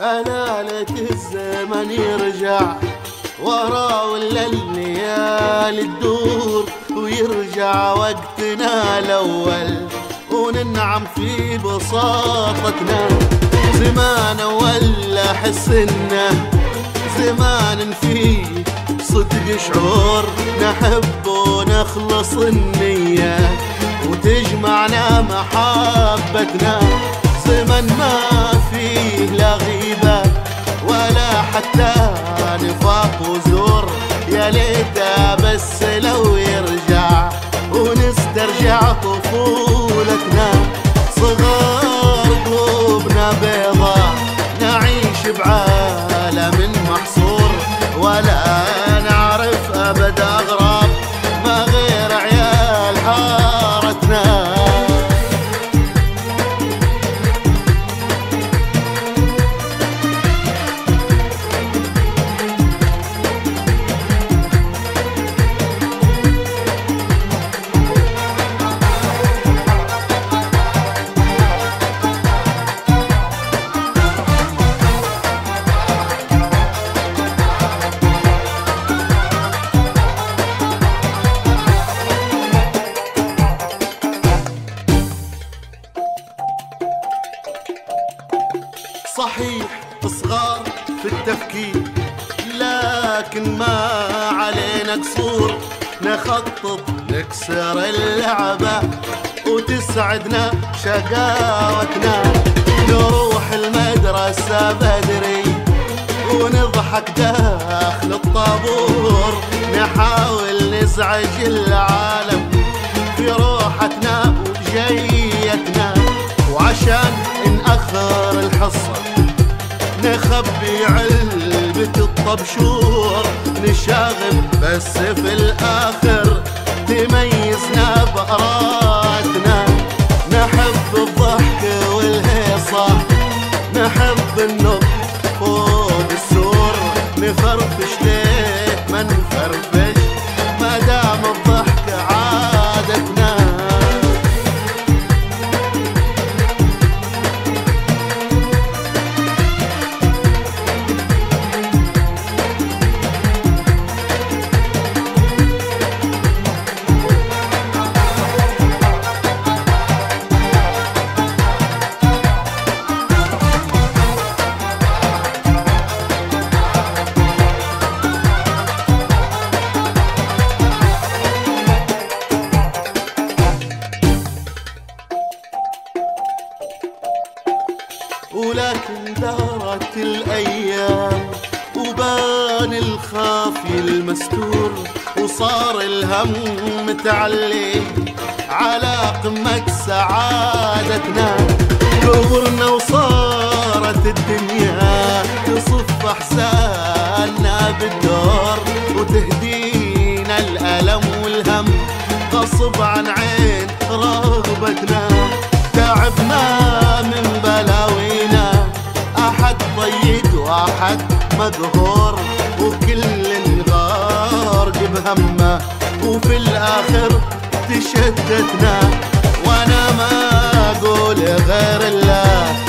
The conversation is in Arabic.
ألالة الزمن يرجع ورا ولا الليالي تدور ويرجع وقتنا الأول وننعم في بساطتنا. زمان ولا حسنا زمان فيه صدق شعور نحب ونخلص النية وتجمعنا محبتنا. يا ليته بس لو يرجع ونسترجع طفولتنا صغار قلوبنا بيضا نعيش بعالم صحيح صغار في التفكير لكن ما علينا قصور نخطط نكسر اللعبة وتسعدنا شقاوتنا. نروح المدرسة بدري ونضحك داخل الطابور. نحاول نزعج العالم في روحتنا وجيتنا. وعشان نأخر الحصة نخبي علبة الطبشور نشاغب بس في الآخر تميزنا بأراتنا نحب الضحك والهيصة نحب النط فوق السور. نفرفش ليه دارت الأيام وبان الخافي المستور وصار الهم متعلي على قمة سعادتنا كبرنا وصارت الدنيا تصف أحزاننا بالدور وتهدينا الألم والهم غصب عن عين رغبتنا. تعبنا من بلاوينا أحد ضيق وأحد مقهور وكل غارق بهمه وفي الآخر تشتتنا وأنا ما أقول غير الله.